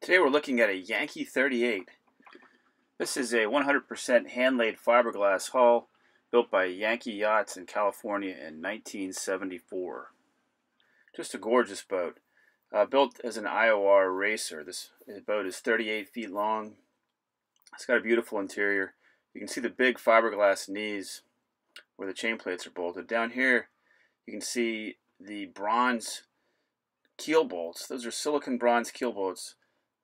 Today we're looking at a Yankee 38. This is a 100% hand-laid fiberglass hull built by Yankee Yachts in California in 1974. Just a gorgeous boat. Uh, built as an IOR racer. This boat is 38 feet long. It's got a beautiful interior. You can see the big fiberglass knees where the chain plates are bolted. Down here you can see the bronze keel bolts. Those are silicon bronze keel bolts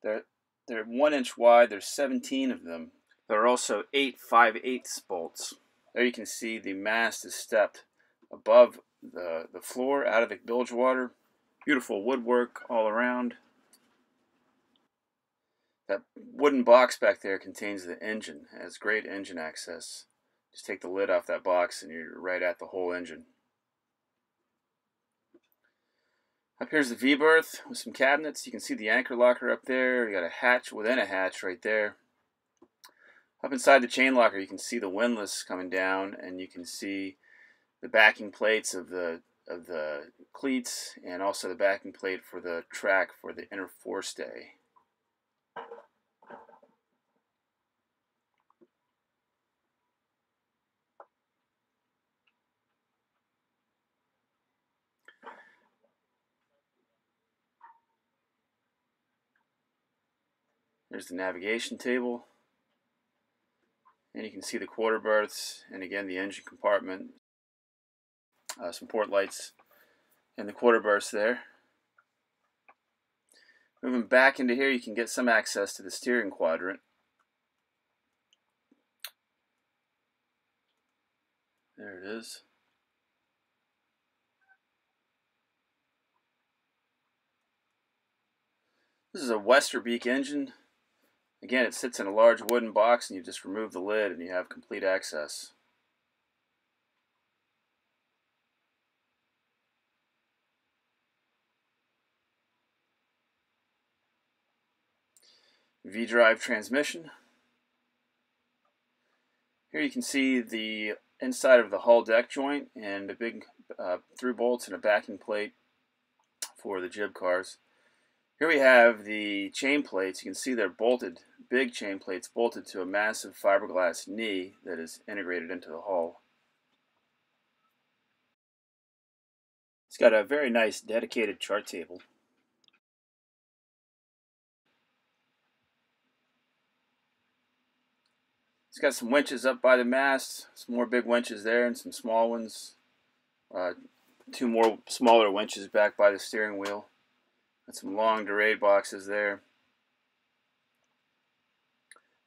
they're, they're one inch wide. There's 17 of them. There are also eight 5 eighths bolts. There you can see the mast is stepped above the, the floor out of the bilge water. Beautiful woodwork all around. That wooden box back there contains the engine. It has great engine access. Just take the lid off that box and you're right at the whole engine. Up here's the V-berth with some cabinets. You can see the anchor locker up there. You got a hatch within a hatch right there. Up inside the chain locker, you can see the windlass coming down, and you can see the backing plates of the of the cleats, and also the backing plate for the track for the inner forestay. There's the navigation table. And you can see the quarter berths and again the engine compartment. Uh, some port lights and the quarter berths there. Moving back into here you can get some access to the steering quadrant. There it is. This is a Westerbeke engine. Again, it sits in a large wooden box and you just remove the lid and you have complete access. V-drive transmission. Here you can see the inside of the hull deck joint and a big uh, through bolts and a backing plate for the jib cars. Here we have the chain plates. You can see they're bolted, big chain plates bolted to a massive fiberglass knee that is integrated into the hull. It's got a very nice dedicated chart table. It's got some winches up by the mast, some more big winches there and some small ones. Uh, two more smaller winches back by the steering wheel. Some long Dorade boxes there.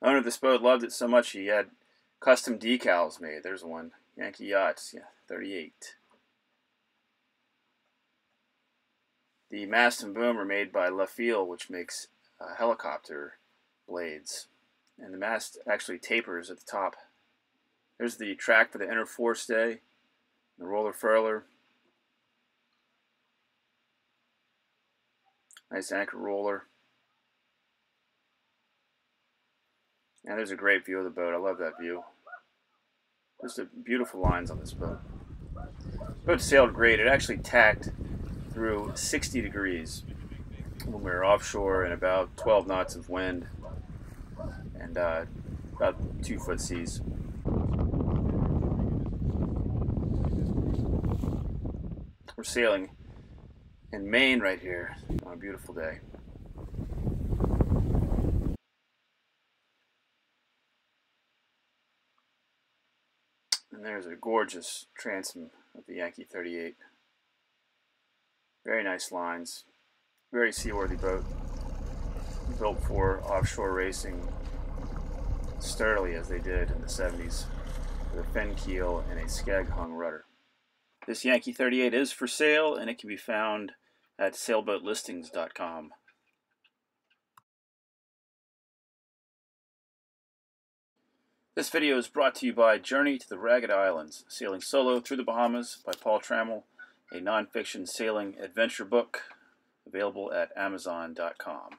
owner of this boat loved it so much he had custom decals made. There's one. Yankee Yachts, yeah, 38. The mast and boom are made by LeFiell, which makes uh, helicopter blades. And the mast actually tapers at the top. There's the track for the inner forestay, the roller furler. Nice anchor roller. And there's a great view of the boat. I love that view. Just a beautiful lines on this boat. boat sailed great. It actually tacked through 60 degrees when we were offshore and about 12 knots of wind and uh, about two foot seas. We're sailing in Maine right here on a beautiful day. And there's a gorgeous transom of the Yankee 38. Very nice lines. Very seaworthy boat. Built for offshore racing sturdily as they did in the 70s with a fin keel and a skeg hung rudder. This Yankee 38 is for sale and it can be found at sailboatlistings.com. This video is brought to you by Journey to the Ragged Islands, Sailing Solo Through the Bahamas by Paul Trammell, a nonfiction sailing adventure book available at amazon.com.